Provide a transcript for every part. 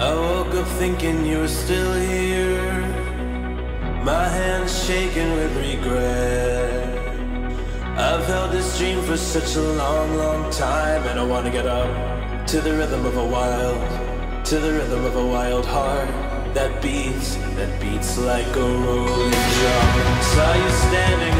I woke up thinking you were still here. My hands shaking with regret. I've held this dream for such a long, long time, and I wanna get up to the rhythm of a wild, to the rhythm of a wild heart that beats, that beats like a rolling drum. Saw you standing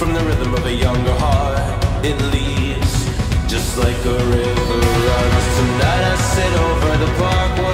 from the rhythm of a younger heart. It leaves just like a river runs. Tonight I sit over the parkway.